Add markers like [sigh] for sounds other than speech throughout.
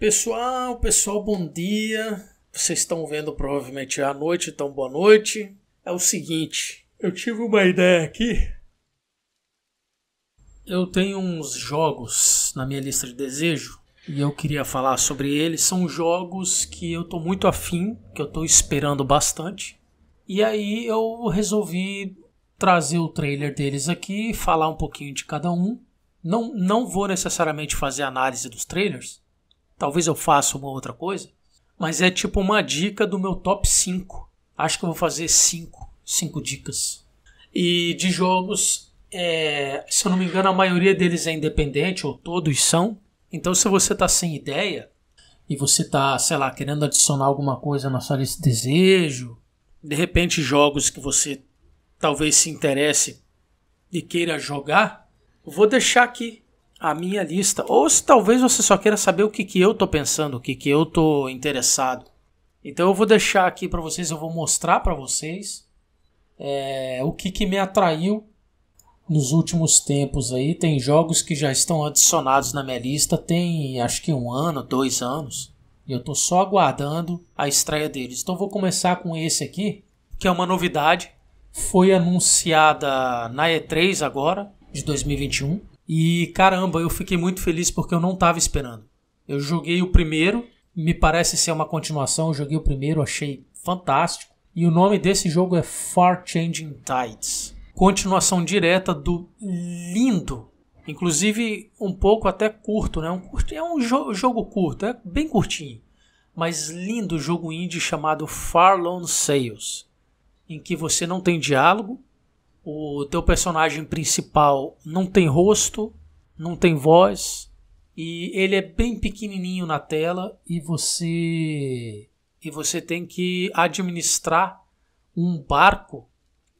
Pessoal, pessoal, bom dia. Vocês estão vendo provavelmente à noite, então boa noite. É o seguinte, eu tive uma ideia aqui. Eu tenho uns jogos na minha lista de desejo e eu queria falar sobre eles. São jogos que eu tô muito afim, que eu tô esperando bastante. E aí eu resolvi trazer o trailer deles aqui, falar um pouquinho de cada um. Não, não vou necessariamente fazer análise dos trailers. Talvez eu faça uma outra coisa. Mas é tipo uma dica do meu top 5. Acho que eu vou fazer 5. 5 dicas. E de jogos, é, se eu não me engano, a maioria deles é independente, ou todos são. Então se você tá sem ideia, e você tá, sei lá, querendo adicionar alguma coisa na sua lista de desejo, de repente jogos que você talvez se interesse e queira jogar, vou deixar aqui a minha lista. Ou se talvez você só queira saber o que, que eu tô pensando, o que, que eu tô interessado. Então eu vou deixar aqui para vocês, eu vou mostrar para vocês é, o que, que me atraiu nos últimos tempos aí. Tem jogos que já estão adicionados na minha lista, tem acho que um ano, dois anos. E eu tô só aguardando a estreia deles. Então vou começar com esse aqui, que é uma novidade. Foi anunciada na E3 agora, de 2021. E caramba, eu fiquei muito feliz porque eu não estava esperando. Eu joguei o primeiro, me parece ser uma continuação. Eu joguei o primeiro, achei fantástico. E o nome desse jogo é Far Changing Tides. Continuação direta do lindo, inclusive um pouco até curto, né? Um, é um jo jogo curto, é bem curtinho, mas lindo jogo indie chamado Far Lone Sales, em que você não tem diálogo, o teu personagem principal não tem rosto, não tem voz e ele é bem pequenininho na tela e você e você tem que administrar um barco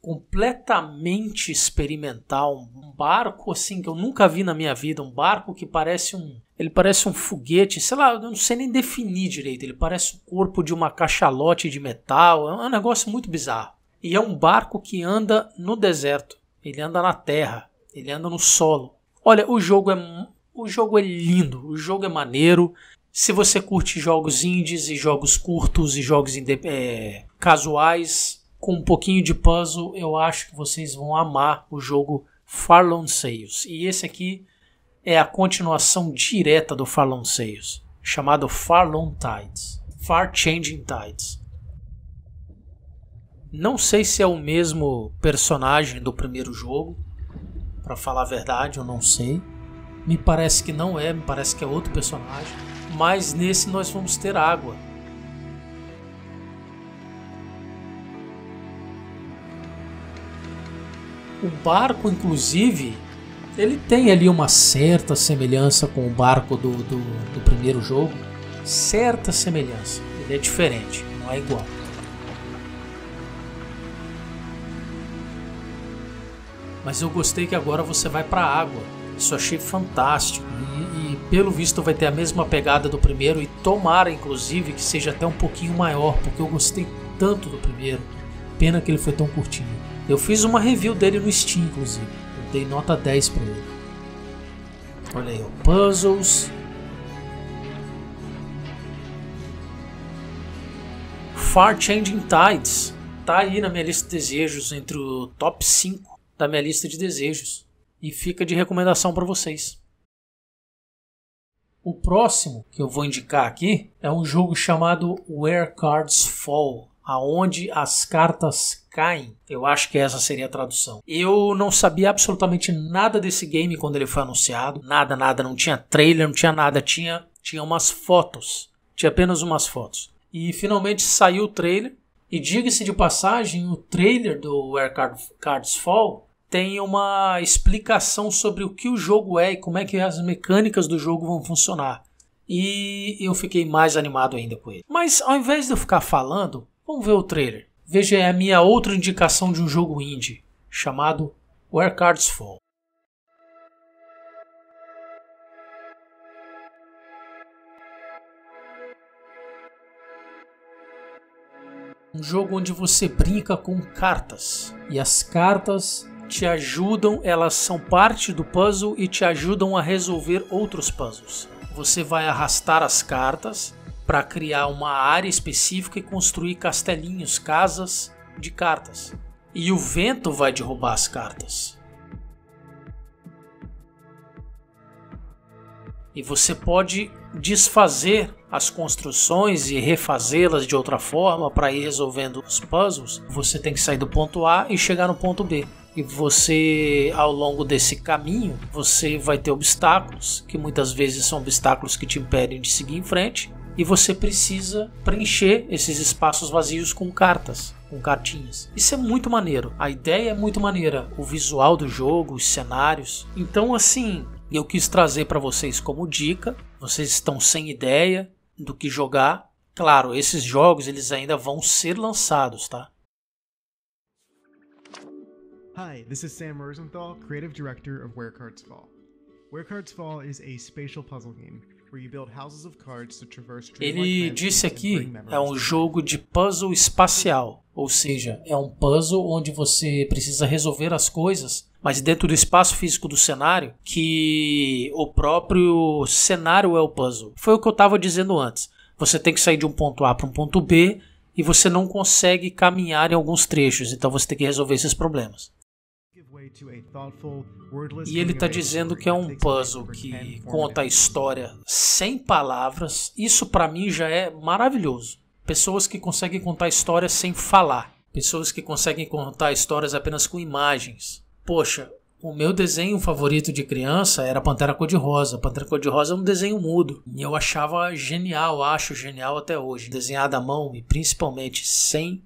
completamente experimental, um barco assim que eu nunca vi na minha vida, um barco que parece um, ele parece um foguete, sei lá, eu não sei nem definir direito, ele parece o corpo de uma cachalote de metal, é um negócio muito bizarro. E é um barco que anda no deserto, ele anda na terra, ele anda no solo. Olha, o jogo é o jogo é lindo, o jogo é maneiro. Se você curte jogos indies e jogos curtos e jogos é, casuais, com um pouquinho de puzzle, eu acho que vocês vão amar o jogo Farlon Sales. E esse aqui é a continuação direta do Farlon Sales, chamado Farlon Tides. Far Changing Tides. Não sei se é o mesmo personagem do primeiro jogo. Para falar a verdade, eu não sei. Me parece que não é, me parece que é outro personagem. Mas nesse nós vamos ter água. O barco, inclusive, ele tem ali uma certa semelhança com o barco do, do, do primeiro jogo. Certa semelhança. Ele é diferente, não é igual. Mas eu gostei que agora você vai para água. Isso achei fantástico. E, e, pelo visto vai ter a mesma pegada do primeiro. E tomara, inclusive, que seja até um pouquinho maior, porque eu gostei tanto do primeiro. Pena que ele foi tão curtinho. Eu fiz uma review dele no Steam, inclusive. Eu dei nota 10 para ele. Olha aí, ó, puzzles. Far Changing Tides. Tá aí na minha lista de desejos entre o top 5 da minha lista de desejos e fica de recomendação para vocês. O próximo que eu vou indicar aqui é um jogo chamado Where Cards Fall, aonde as cartas caem. Eu acho que essa seria a tradução. Eu não sabia absolutamente nada desse game quando ele foi anunciado, nada, nada, não tinha trailer, não tinha nada, tinha tinha umas fotos, tinha apenas umas fotos. E finalmente saiu o trailer. E diga-se de passagem, o trailer do Where Cards Fall tem uma explicação sobre o que o jogo é e como é que as mecânicas do jogo vão funcionar. E eu fiquei mais animado ainda com ele. Mas ao invés de eu ficar falando, vamos ver o trailer. Veja a minha outra indicação de um jogo indie chamado Where Cards Fall. Um jogo onde você brinca com cartas e as cartas te ajudam, elas são parte do puzzle e te ajudam a resolver outros puzzles. você vai arrastar as cartas para criar uma área específica e construir castelinhos, casas de cartas. E o vento vai derrubar as cartas. E você pode desfazer as construções e refazê-las de outra forma para ir resolvendo os puzzles. Você tem que sair do ponto A e chegar no ponto B. E você, ao longo desse caminho, você vai ter obstáculos, que muitas vezes são obstáculos que te impedem de seguir em frente, e você precisa preencher esses espaços vazios com cartas, com cartinhas. Isso é muito maneiro. A ideia é muito maneira, o visual do jogo, os cenários. Então, assim, eu quis trazer para vocês como dica. Vocês estão sem ideia do que jogar. Claro, esses jogos eles ainda vão ser lançados, tá? Hi, this is Sam Rosenthal, creative director of Where Cards Fall. Where Cards Fall is a spatial puzzle game ele disse aqui é um jogo de puzzle espacial, ou seja, é um puzzle onde você precisa resolver as coisas, mas dentro do espaço físico do cenário, que o próprio cenário é o puzzle. Foi o que eu estava dizendo antes. Você tem que sair de um ponto A para um ponto B e você não consegue caminhar em alguns trechos, então você tem que resolver esses problemas. E ele está dizendo que é um puzzle que conta a história sem palavras. Isso para mim já é maravilhoso. Pessoas que conseguem contar histórias sem falar. Pessoas que conseguem contar histórias apenas com imagens. Poxa, o meu desenho favorito de criança era Pantera Cor-de-Rosa. Pantera Cor-de-Rosa é um desenho mudo. E eu achava genial, acho genial até hoje. Desenhado à mão e principalmente sem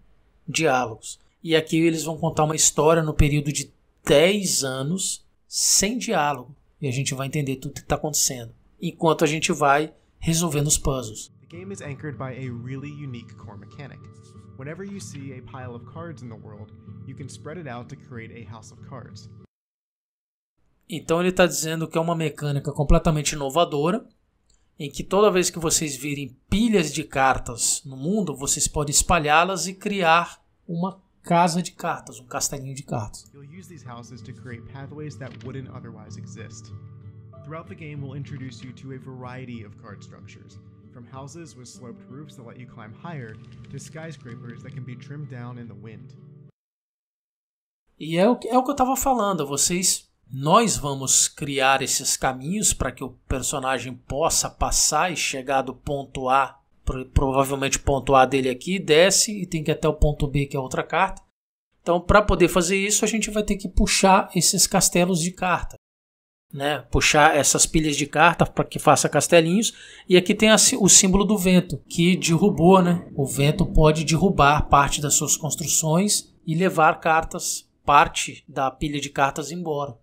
diálogos. E aqui eles vão contar uma história no período de 10 anos sem diálogo. E a gente vai entender tudo que está acontecendo. Enquanto a gente vai resolvendo os puzzles. The game is anchored by a really unique core mechanic. Whenever you see a pile of cards in the world, you can spread it out to create a house of cards. Então ele está dizendo que é uma mecânica completamente inovadora, em que toda vez que vocês virem pilhas de cartas no mundo, vocês podem espalhá-las e criar uma casa de cartas, um castelinho de cartas. You'll use these houses to create pathways that wouldn't otherwise exist. Throughout the game, we'll introduce you to a variety of card structures, from houses with sloped roofs that let you climb higher to skyscrapers that can be trimmed down in the wind. E é o, é o que eu estava falando, vocês nós vamos criar esses caminhos para que o personagem possa passar e chegar do ponto A provavelmente o ponto A dele aqui, desce e tem que ir até o ponto B, que é outra carta. Então, para poder fazer isso, a gente vai ter que puxar esses castelos de carta. Né? Puxar essas pilhas de carta para que faça castelinhos. E aqui tem o símbolo do vento, que derrubou. Né? O vento pode derrubar parte das suas construções e levar cartas, parte da pilha de cartas embora.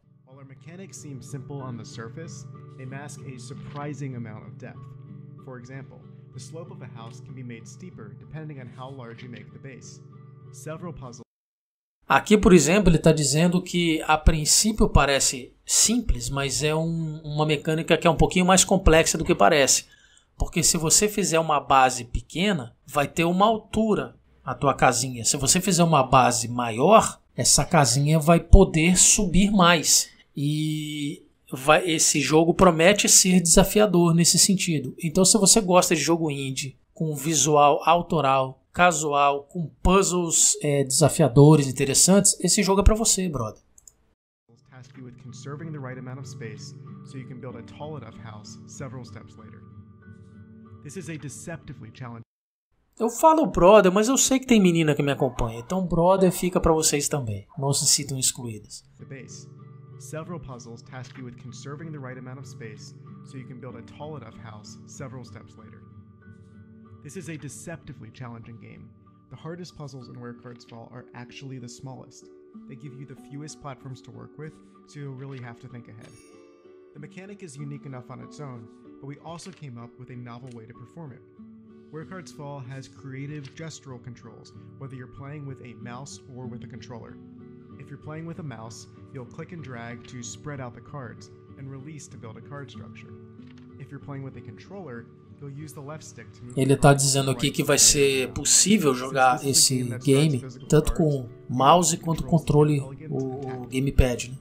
Mechanics seem simple on the surface, they mask a surprising amount of depth. For example, The slope of a house can be made steeper depending on how large you make the base. Several puzzles Aqui, por exemplo, ele está dizendo que a princípio parece simples, mas é um, uma mecânica que é um pouquinho mais complexa do que parece. Porque se você fizer uma base pequena, vai ter uma altura a tua casinha. Se você fizer uma base maior, essa casinha vai poder subir mais. E vai, esse jogo promete ser desafiador nesse sentido. Então, se você gosta de jogo indie, com visual autoral, casual, com puzzles é, desafiadores, interessantes, esse jogo é para você, brother. Eu falo brother, mas eu sei que tem menina que me acompanha, então brother fica para vocês também. Não se sintam excluídas. Several puzzles task you with conserving the right amount of space so you can build a tall enough house several steps later. This is a deceptively challenging game. The hardest puzzles in Where Cards Fall are actually the smallest. They give you the fewest platforms to work with, so you'll really have to think ahead. The mechanic is unique enough on its own, but we also came up with a novel way to perform it. Where Cards Fall has creative gestural controls, whether you're playing with a mouse or with a controller. If you're playing with a mouse, you'll click and drag to spread out the cards and release to build a card structure. If you're playing with a controller, Ele está dizendo aqui que vai ser possível jogar esse game tanto com mouse quanto controle, o, gamepad. Né?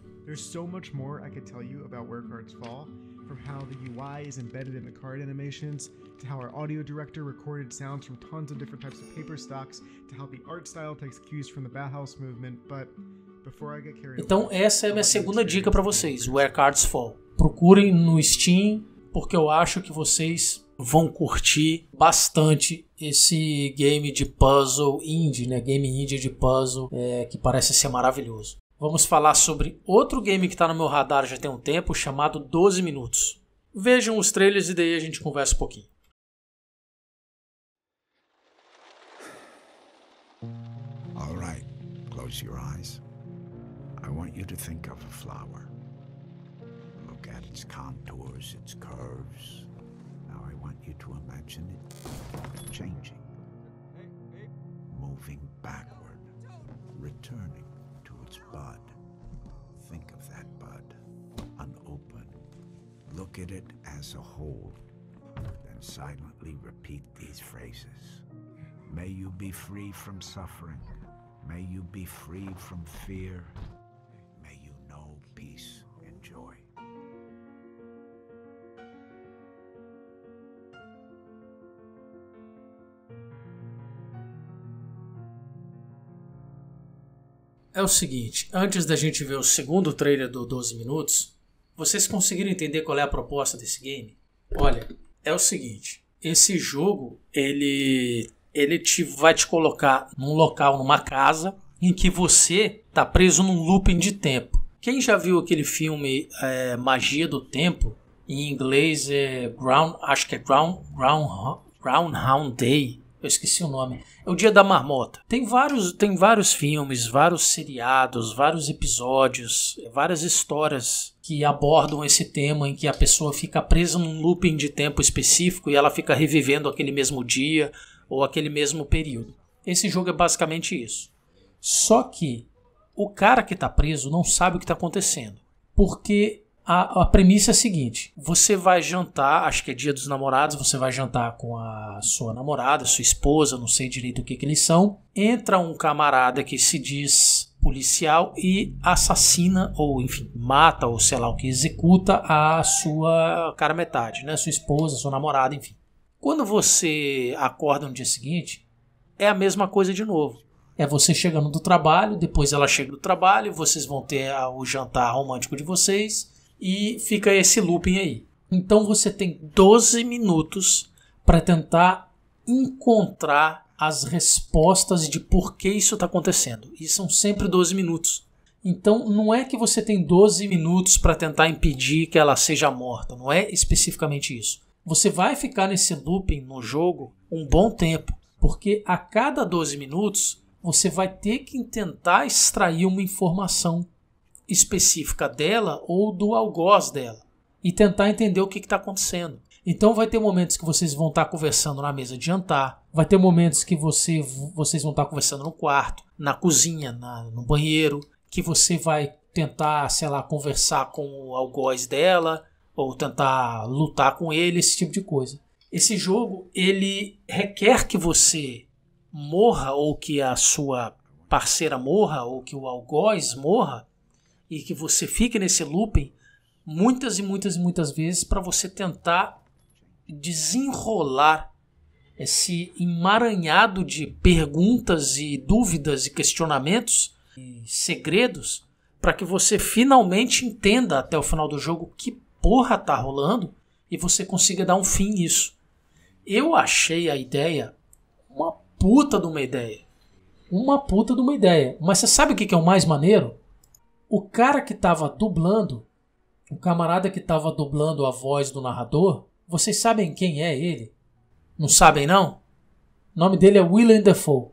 from how the UI is embedded in the card animations, to how our audio director recorded sounds from tons of different types of paper stocks, to how the art style takes cues from the Bauhaus movement, but before I get carried Então essa é a minha you segunda dica para vocês. Where Cards Fall. Procurem no Steam, porque eu acho que vocês vão curtir bastante esse game de puzzle indie, né? Game indie de puzzle é, que parece ser maravilhoso. Vamos falar sobre outro game que está no meu radar já tem um tempo, chamado 12 Minutos. Vejam os trailers e daí a gente conversa um pouquinho. All right, close your eyes. I want you to think of a flower. Look at its contours, its curves. Now I want you to imagine it changing, moving backward, returning to its bud. Think of that bud, unopened. Look at it as a whole, then silently repeat these phrases. May you be free from suffering. May you be free from fear. É o seguinte, antes da gente ver o segundo trailer do 12 minutos, vocês conseguiram entender qual é a proposta desse game? Olha, é o seguinte, esse jogo, ele ele te vai te colocar num local, numa casa em que você tá preso num looping de tempo. Quem já viu aquele filme é, Magia do Tempo? Em inglês é Ground, acho que é Ground, Ground, Groundhound Day. Eu esqueci o nome. É o Dia da Marmota. Tem vários, tem vários filmes, vários seriados, vários episódios, várias histórias que abordam esse tema em que a pessoa fica presa num looping de tempo específico e ela fica revivendo aquele mesmo dia ou aquele mesmo período. Esse jogo é basicamente isso. Só que o cara que está preso não sabe o que está acontecendo. Porque a, a premissa é a seguinte: você vai jantar, acho que é dia dos namorados, você vai jantar com a sua namorada, sua esposa, não sei direito o que, que eles são. Entra um camarada que se diz policial e assassina, ou enfim, mata, ou sei lá o que, executa a sua cara metade, né? Sua esposa, sua namorada, enfim. Quando você acorda no dia seguinte, é a mesma coisa de novo. É você chegando do trabalho, depois ela chega do trabalho, vocês vão ter o jantar romântico de vocês e fica esse looping aí. Então você tem 12 minutos para tentar encontrar as respostas de por que isso está acontecendo. E são sempre 12 minutos. Então não é que você tem 12 minutos para tentar impedir que ela seja morta, não é especificamente isso. Você vai ficar nesse looping no jogo um bom tempo, porque a cada 12 minutos você vai ter que tentar extrair uma informação específica dela ou do algoz dela e tentar entender o que está acontecendo. Então vai ter momentos que vocês vão estar conversando na mesa de jantar, vai ter momentos que você, vocês vão estar conversando no quarto, na cozinha, na, no banheiro, que você vai tentar, sei lá, conversar com o algoz dela ou tentar lutar com ele, esse tipo de coisa. Esse jogo ele requer que você morra ou que a sua parceira morra ou que o algoz morra e que você fique nesse looping muitas e muitas e muitas vezes para você tentar desenrolar esse emaranhado de perguntas e dúvidas e questionamentos e segredos para que você finalmente entenda até o final do jogo que porra tá rolando e você consiga dar um fim nisso. Eu achei a ideia uma puta de uma ideia. Uma puta de uma ideia. Mas você sabe o que é o mais maneiro? O cara que tava dublando, o camarada que tava dublando a voz do narrador, vocês sabem quem é ele? Não sabem não? O nome dele é Willem Dafoe.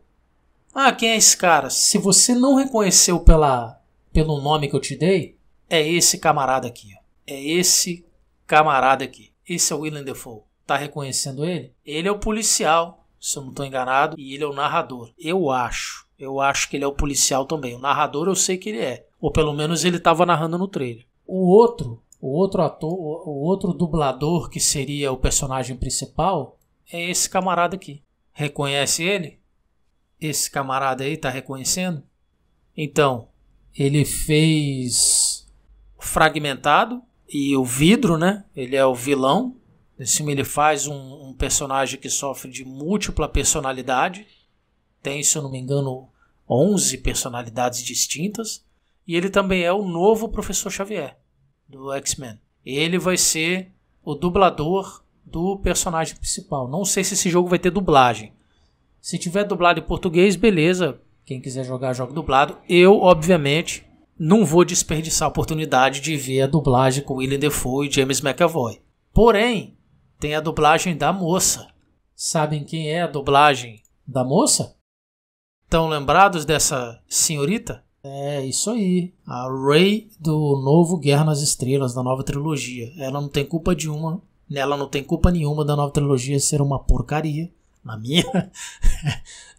Ah, quem é esse cara? Se você não reconheceu pela, pelo nome que eu te dei, é esse camarada aqui. Ó. É esse camarada aqui. Esse é o Willem Dafoe. Tá reconhecendo ele? Ele é o policial, se eu não estou enganado, e ele é o narrador. Eu acho. Eu acho que ele é o policial também. O narrador eu sei que ele é. Ou pelo menos ele estava narrando no trailer. O outro, o outro ator, o outro dublador que seria o personagem principal é esse camarada aqui. Reconhece ele? Esse camarada aí tá reconhecendo? Então, ele fez Fragmentado, e o Vidro, né? Ele é o vilão. Nesse filme ele faz um, um personagem que sofre de múltipla personalidade. Tem, se eu não me engano, 11 personalidades distintas. E ele também é o novo Professor Xavier do X-Men. Ele vai ser o dublador do personagem principal. Não sei se esse jogo vai ter dublagem. Se tiver dublado em português, beleza. Quem quiser jogar, joga dublado. Eu, obviamente, não vou desperdiçar a oportunidade de ver a dublagem com William Defoe e James McAvoy. Porém, tem a dublagem da moça. Sabem quem é a dublagem da moça? Estão lembrados dessa senhorita? É isso aí. A Rey do novo Guerra nas Estrelas, da nova trilogia. Ela não tem culpa de uma. Ela não tem culpa nenhuma da nova trilogia ser uma porcaria. Na minha. [laughs]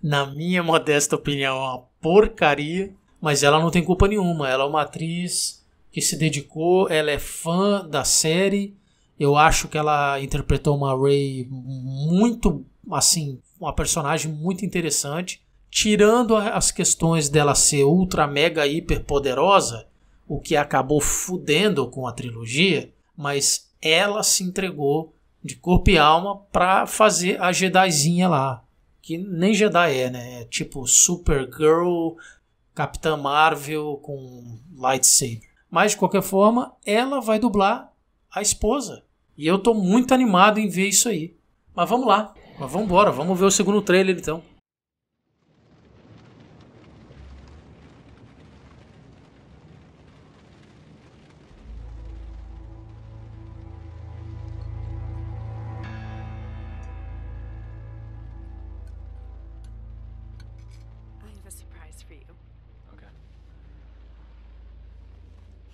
na minha modesta opinião, é uma porcaria. Mas ela não tem culpa nenhuma. Ela é uma atriz que se dedicou, ela é fã da série. Eu acho que ela interpretou uma Rey muito, assim, uma personagem muito interessante tirando as questões dela ser ultra mega hiper poderosa, o que acabou fudendo com a trilogia, mas ela se entregou de corpo e alma para fazer a Jedizinha lá, que nem Jedi é, né? É tipo Supergirl, Capitã Marvel com lightsaber. Mas de qualquer forma, ela vai dublar a esposa. E eu tô muito animado em ver isso aí. Mas vamos lá. Mas vamos embora, vamos ver o segundo trailer então.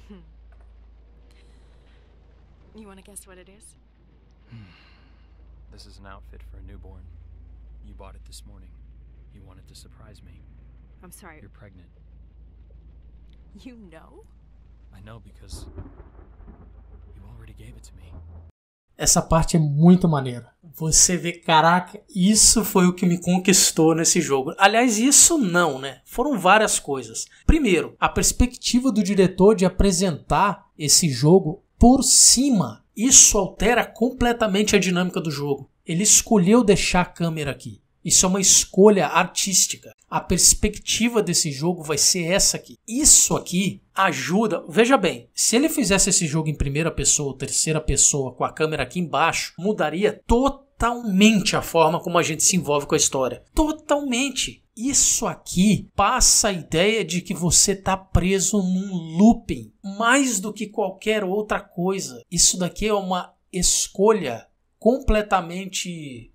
Hmm. You want to guess what it is? Hmm. this is an outfit for a newborn. You bought it this morning. You wanted to surprise me. I'm sorry. You're pregnant. You know? I know because you already gave it to me. Essa parte é muito maneira. Você vê, caraca, isso foi o que me conquistou nesse jogo. Aliás, isso não, né? Foram várias coisas. Primeiro, a perspectiva do diretor de apresentar esse jogo por cima. Isso altera completamente a dinâmica do jogo. Ele escolheu deixar a câmera aqui. Isso é uma escolha artística. A perspectiva desse jogo vai ser essa aqui. Isso aqui ajuda. Veja bem, se ele fizesse esse jogo em primeira pessoa ou terceira pessoa com a câmera aqui embaixo, mudaria totalmente a forma como a gente se envolve com a história. Totalmente. Isso aqui passa a ideia de que você está preso num looping mais do que qualquer outra coisa. Isso daqui é uma escolha completamente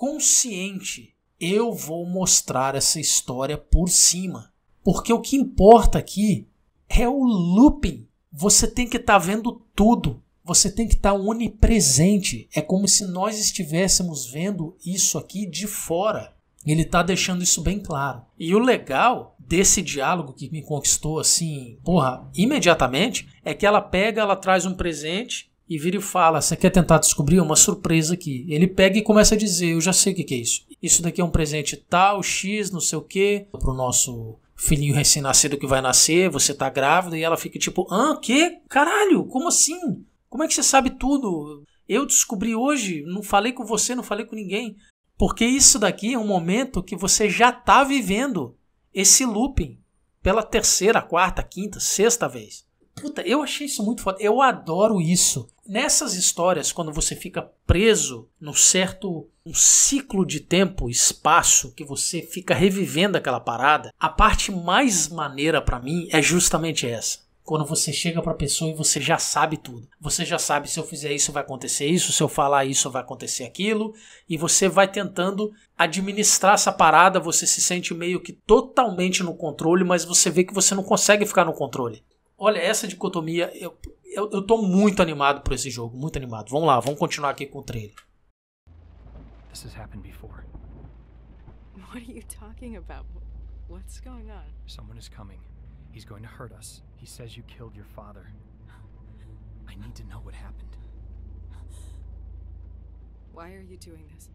consciente. Eu vou mostrar essa história por cima. Porque o que importa aqui é o looping. Você tem que estar tá vendo tudo. Você tem que estar tá onipresente. É como se nós estivéssemos vendo isso aqui de fora. Ele tá deixando isso bem claro. E o legal desse diálogo que me conquistou assim, porra, imediatamente, é que ela pega, ela traz um presente e vira e fala: Você quer tentar descobrir uma surpresa aqui? Ele pega e começa a dizer: Eu já sei o que é isso. Isso daqui é um presente tal, X, não sei o que, pro nosso filhinho recém-nascido que vai nascer, você tá grávida, e ela fica tipo: Ah, que? Caralho, como assim? Como é que você sabe tudo? Eu descobri hoje, não falei com você, não falei com ninguém. Porque isso daqui é um momento que você já está vivendo esse looping pela terceira, quarta, quinta, sexta vez. Puta, eu achei isso muito foda. Eu adoro isso. Nessas histórias, quando você fica preso num certo um ciclo de tempo, espaço, que você fica revivendo aquela parada, a parte mais maneira para mim é justamente essa quando você chega para a pessoa e você já sabe tudo. Você já sabe se eu fizer isso vai acontecer isso, se eu falar isso vai acontecer aquilo, e você vai tentando administrar essa parada, você se sente meio que totalmente no controle, mas você vê que você não consegue ficar no controle. Olha, essa dicotomia, eu, eu, eu tô muito animado por esse jogo, muito animado. Vamos lá, vamos continuar aqui com o trailer. This has happened before. What are you talking about? What's going on? Someone is coming. He's going to hurt us. He says you killed your father. I need to know what happened. Why are you doing this?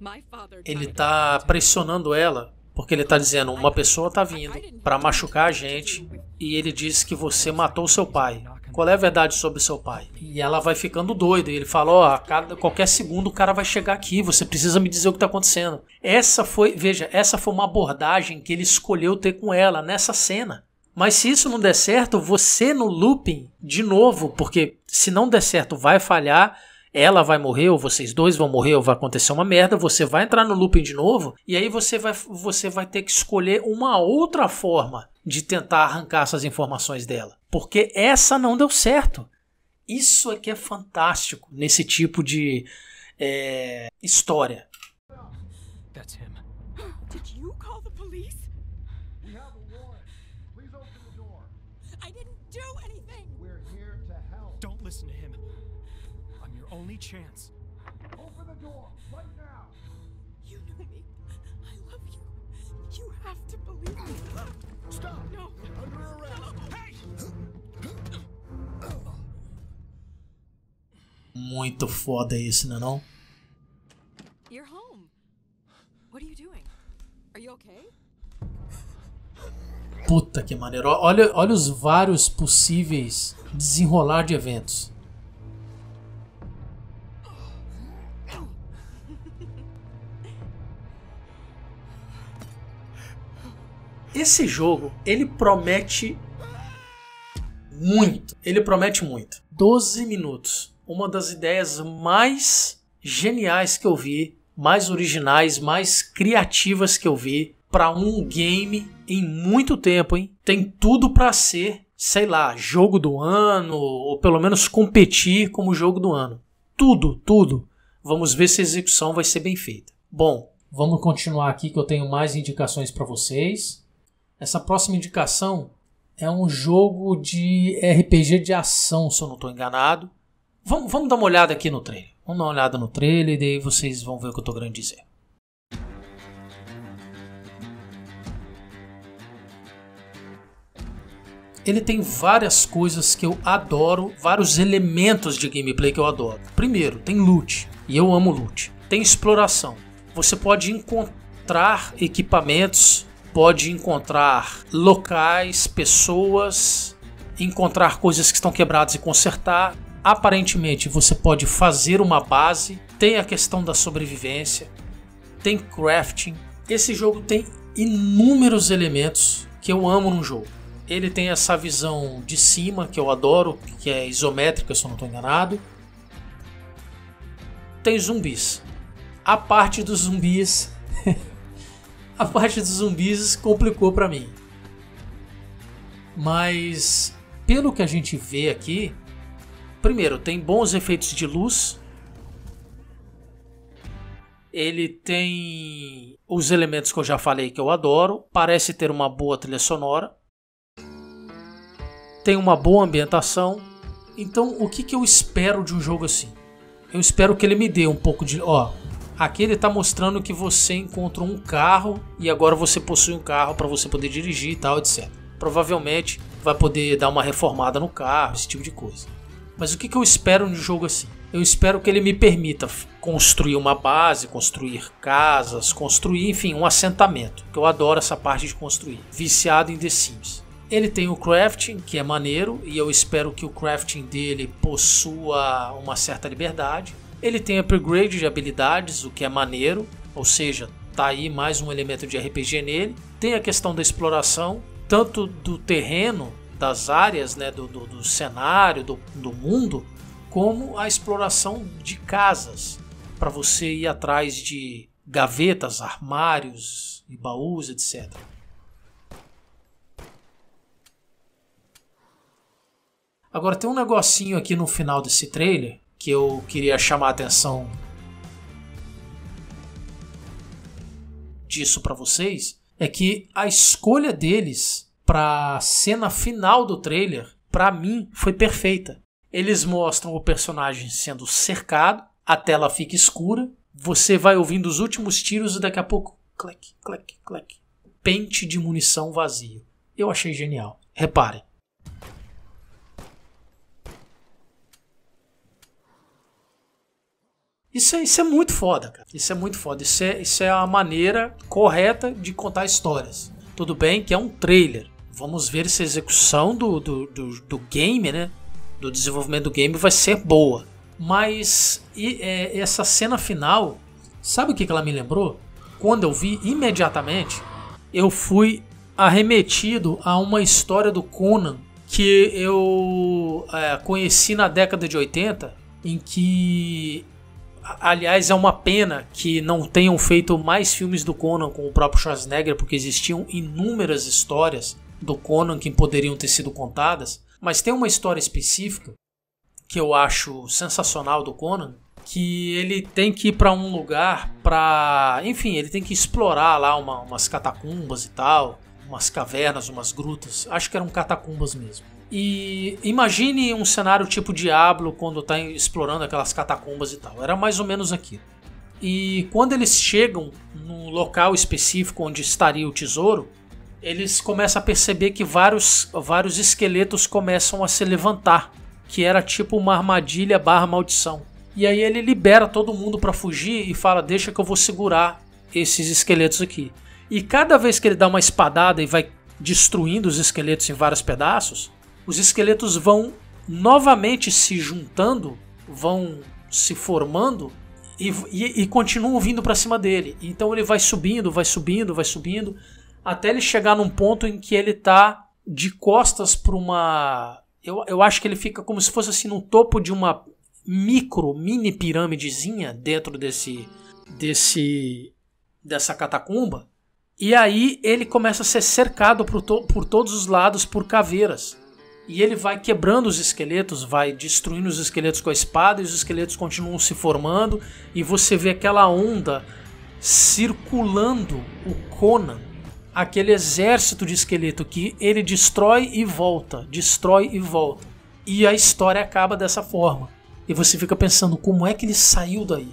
My father Ele tá pressionando ela Porque ele tá dizendo, uma pessoa tá vindo para machucar a gente e ele diz que você matou seu pai. Qual é a verdade sobre seu pai? E ela vai ficando doida. E ele fala: Ó, oh, cada qualquer segundo o cara vai chegar aqui. Você precisa me dizer o que tá acontecendo. Essa foi, veja, essa foi uma abordagem que ele escolheu ter com ela nessa cena. Mas se isso não der certo, você no looping, de novo, porque se não der certo, vai falhar ela vai morrer, ou vocês dois vão morrer, ou vai acontecer uma merda, você vai entrar no looping de novo, e aí você vai, você vai ter que escolher uma outra forma de tentar arrancar essas informações dela. Porque essa não deu certo. Isso é que é fantástico nesse tipo de é, história. That's him. [gasps] Did you call only chance. Open the door, right now! You know me. I love you. You have to believe me. Stop! No! Under arrest! Hey! Muito foda isso, né não? You're home. What are you doing? Are you okay? Puta que maneiro. Olha, olha os vários possíveis desenrolar de eventos. Esse jogo, ele promete muito. Ele promete muito. 12 minutos. Uma das ideias mais geniais que eu vi, mais originais, mais criativas que eu vi para um game em muito tempo, hein? Tem tudo para ser, sei lá, jogo do ano ou pelo menos competir como jogo do ano. Tudo, tudo. Vamos ver se a execução vai ser bem feita. Bom, vamos continuar aqui que eu tenho mais indicações para vocês. Essa próxima indicação é um jogo de RPG de ação, se eu não estou enganado. Vamos, vamos dar uma olhada aqui no trailer. Vamos dar uma olhada no trailer e daí vocês vão ver o que eu estou querendo dizer. Ele tem várias coisas que eu adoro, vários elementos de gameplay que eu adoro. Primeiro, tem loot, e eu amo loot. Tem exploração. Você pode encontrar equipamentos pode encontrar locais, pessoas, encontrar coisas que estão quebradas e consertar. Aparentemente, você pode fazer uma base. Tem a questão da sobrevivência, tem crafting. Esse jogo tem inúmeros elementos que eu amo no jogo. Ele tem essa visão de cima que eu adoro, que é isométrica, se eu não estou enganado. Tem zumbis. A parte dos zumbis a parte dos zumbis complicou para mim. Mas pelo que a gente vê aqui, primeiro tem bons efeitos de luz. Ele tem os elementos que eu já falei que eu adoro. Parece ter uma boa trilha sonora. Tem uma boa ambientação. Então, o que, que eu espero de um jogo assim? Eu espero que ele me dê um pouco de. Ó, Aqui ele está mostrando que você encontrou um carro e agora você possui um carro para você poder dirigir e tal, etc. Provavelmente vai poder dar uma reformada no carro, esse tipo de coisa. Mas o que, que eu espero no jogo assim? Eu espero que ele me permita construir uma base, construir casas, construir, enfim, um assentamento. Que eu adoro essa parte de construir. Viciado em The Sims. Ele tem o crafting, que é maneiro, e eu espero que o crafting dele possua uma certa liberdade. Ele tem upgrade de habilidades, o que é maneiro, ou seja, tá aí mais um elemento de RPG nele. Tem a questão da exploração, tanto do terreno, das áreas, né, do, do, do cenário, do, do mundo, como a exploração de casas, para você ir atrás de gavetas, armários e baús, etc. Agora tem um negocinho aqui no final desse trailer que eu queria chamar a atenção disso para vocês é que a escolha deles para cena final do trailer, para mim, foi perfeita. Eles mostram o personagem sendo cercado, a tela fica escura, você vai ouvindo os últimos tiros e daqui a pouco, clec, clec, clec, pente de munição vazio. Eu achei genial. Reparem. Isso é, isso é muito foda, cara. Isso é muito foda. Isso é, isso é a maneira correta de contar histórias. Tudo bem que é um trailer. Vamos ver se a execução do, do, do, do game, né? Do desenvolvimento do game vai ser boa. Mas e, é, essa cena final, sabe o que, que ela me lembrou? Quando eu vi imediatamente, eu fui arremetido a uma história do Conan que eu é, conheci na década de 80, em que, aliás, é uma pena que não tenham feito mais filmes do Conan com o próprio Schwarzenegger, porque existiam inúmeras histórias do Conan que poderiam ter sido contadas, mas tem uma história específica que eu acho sensacional do Conan, que ele tem que ir para um lugar para, enfim, ele tem que explorar lá uma, umas catacumbas e tal, umas cavernas, umas grutas. Acho que eram catacumbas mesmo. E imagine um cenário tipo Diablo quando está explorando aquelas catacumbas e tal. Era mais ou menos aquilo. E quando eles chegam no local específico onde estaria o tesouro, eles começam a perceber que vários, vários esqueletos começam a se levantar, que era tipo uma armadilha barra maldição. E aí ele libera todo mundo para fugir e fala: Deixa que eu vou segurar esses esqueletos aqui. E cada vez que ele dá uma espadada e vai destruindo os esqueletos em vários pedaços, os esqueletos vão novamente se juntando, vão se formando e, e, e continuam vindo para cima dele. Então ele vai subindo, vai subindo, vai subindo, até ele chegar num ponto em que ele tá de costas para uma. Eu, eu acho que ele fica como se fosse assim no topo de uma micro, mini pirâmidezinha dentro desse. desse. dessa catacumba. E aí ele começa a ser cercado por, to por todos os lados por caveiras. E ele vai quebrando os esqueletos, vai destruindo os esqueletos com a espada, e os esqueletos continuam se formando, e você vê aquela onda circulando o Conan, aquele exército de esqueleto que ele destrói e volta, destrói e volta. E a história acaba dessa forma. E você fica pensando como é que ele saiu daí.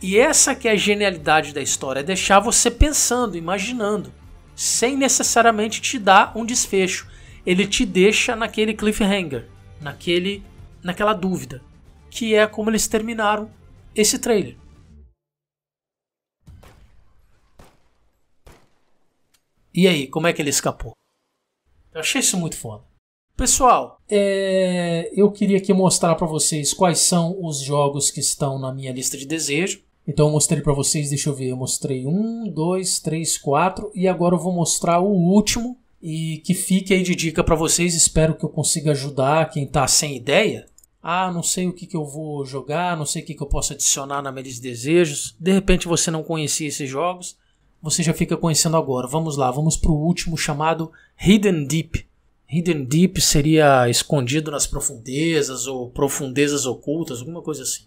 E essa que é a genialidade da história, é deixar você pensando, imaginando, sem necessariamente te dar um desfecho. Ele te deixa naquele cliffhanger, naquele naquela dúvida, que é como eles terminaram esse trailer. E aí, como é que ele escapou? Eu achei isso muito foda. Pessoal, é... eu queria aqui mostrar para vocês quais são os jogos que estão na minha lista de desejo. Então eu mostrei para vocês, deixa eu ver, eu mostrei um, dois, três, quatro e agora eu vou mostrar o último e que fique aí de dica para vocês. Espero que eu consiga ajudar quem está sem ideia. Ah, não sei o que, que eu vou jogar, não sei o que, que eu posso adicionar na minha lista de desejos. De repente você não conhecia esses jogos, você já fica conhecendo agora. Vamos lá, vamos para o último chamado Hidden Deep. Hidden Deep seria escondido nas profundezas ou profundezas ocultas, alguma coisa assim.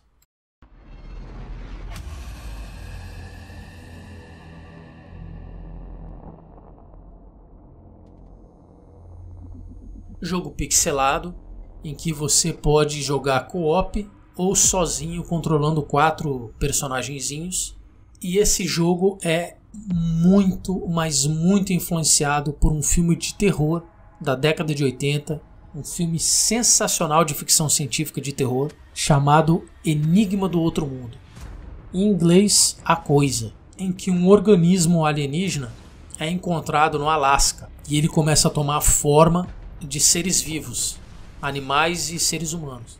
Jogo pixelado em que você pode jogar co-op ou sozinho controlando quatro personagenzinhos. E esse jogo é muito, mas muito influenciado por um filme de terror da década de 80, um filme sensacional de ficção científica de terror chamado Enigma do Outro Mundo. Em inglês, A Coisa, em que um organismo alienígena é encontrado no Alasca e ele começa a tomar forma de seres vivos, animais e seres humanos.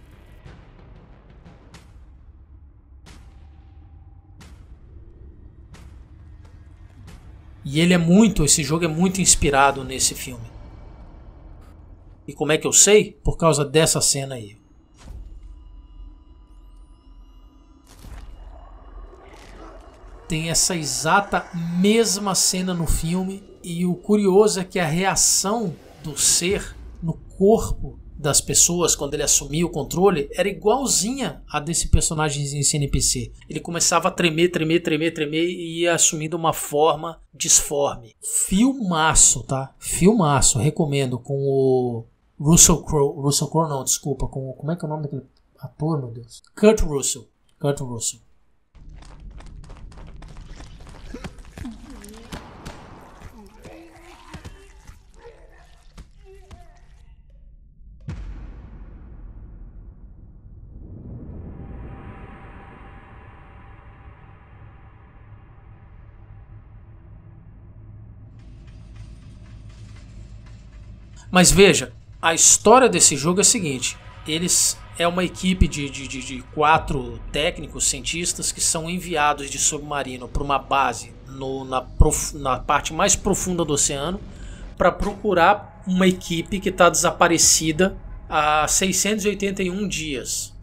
E ele é muito, esse jogo é muito inspirado nesse filme. E como é que eu sei? Por causa dessa cena aí. Tem essa exata mesma cena no filme e o curioso é que a reação do ser no corpo das pessoas quando ele assumia o controle era igualzinha a desse personagem em CNPC. Ele começava a tremer, tremer, tremer, tremer e ia assumindo uma forma disforme. Filmaço, tá? Filmaço, recomendo com o Russell Crowe, Russell Crowe não, desculpa, com como é que é o nome daquele ator, meu Deus? Kurt Russell. Kurt Russell. Mas veja, a história desse jogo é a seguinte: eles é uma equipe de, de, de, de quatro técnicos, cientistas, que são enviados de submarino para uma base no, na, prof, na parte mais profunda do oceano para procurar uma equipe que está desaparecida há 681 dias.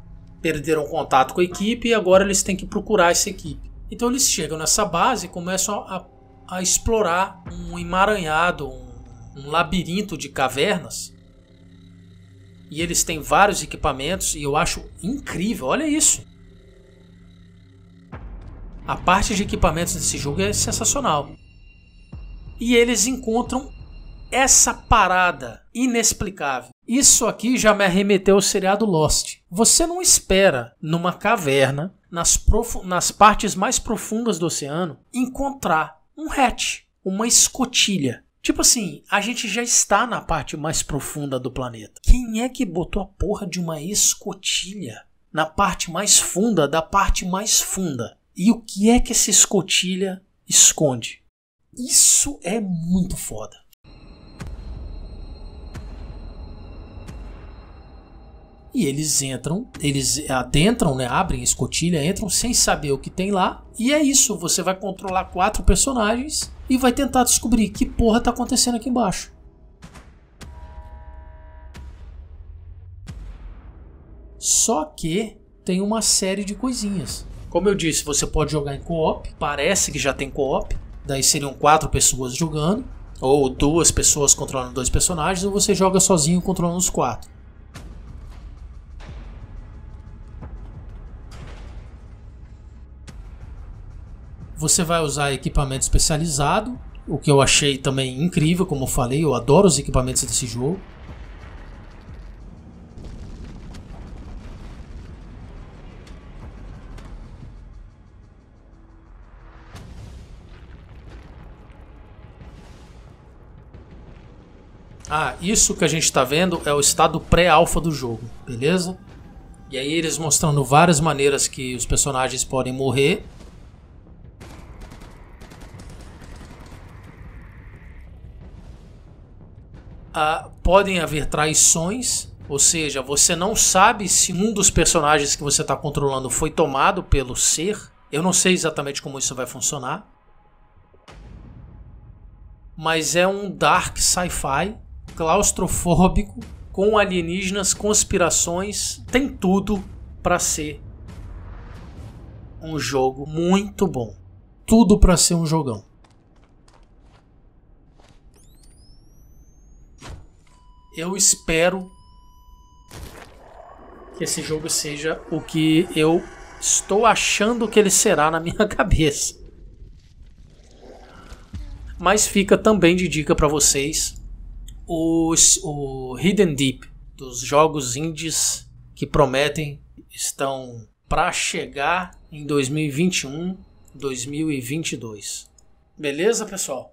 Perderam contato com a equipe e agora eles têm que procurar essa equipe. Então eles chegam nessa base e começam a, a explorar um emaranhado, um, um labirinto de cavernas e eles têm vários equipamentos e eu acho incrível, olha isso. A parte de equipamentos desse jogo é sensacional. E eles encontram essa parada inexplicável. Isso aqui já me arremeteu ao seriado Lost. Você não espera numa caverna, nas, nas partes mais profundas do oceano, encontrar um hatch, uma escotilha. Tipo assim, a gente já está na parte mais profunda do planeta. Quem é que botou a porra de uma escotilha na parte mais funda da parte mais funda? E o que é que essa escotilha esconde? Isso é muito foda. E eles entram, eles adentram, né, abrem a escotilha, entram sem saber o que tem lá. E é isso, você vai controlar quatro personagens e vai tentar descobrir que porra tá acontecendo aqui embaixo. Só que tem uma série de coisinhas. Como eu disse, você pode jogar em co-op, parece que já tem co-op, daí seriam quatro pessoas jogando, ou duas pessoas controlando dois personagens, ou você joga sozinho controlando os quatro. Você vai usar equipamento especializado, o que eu achei também incrível, como eu falei, eu adoro os equipamentos desse jogo. Ah, isso que a gente está vendo é o estado pré-alfa do jogo, beleza? E aí eles mostrando várias maneiras que os personagens podem morrer podem haver traições, ou seja, você não sabe se um dos personagens que você está controlando foi tomado pelo ser. Eu não sei exatamente como isso vai funcionar. Mas é um dark sci-fi, claustrofóbico, com alienígenas, conspirações, tem tudo para ser um jogo muito bom. Tudo para ser um jogão. Eu espero que esse jogo seja o que eu estou achando que ele será na minha [laughs] cabeça. Mas fica também de dica para vocês os, o Hidden Deep dos jogos indies que prometem estão para chegar em 2021, 2022. Beleza, pessoal?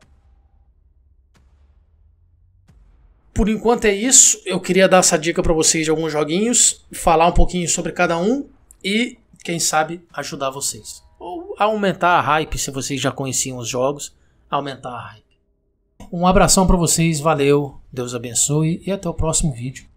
Por enquanto é isso. Eu queria dar essa dica para vocês de alguns joguinhos, falar um pouquinho sobre cada um e, quem sabe, ajudar vocês. Ou aumentar a hype se vocês já conheciam os jogos, aumentar a hype. Um abração para vocês, valeu, Deus abençoe e até o próximo vídeo.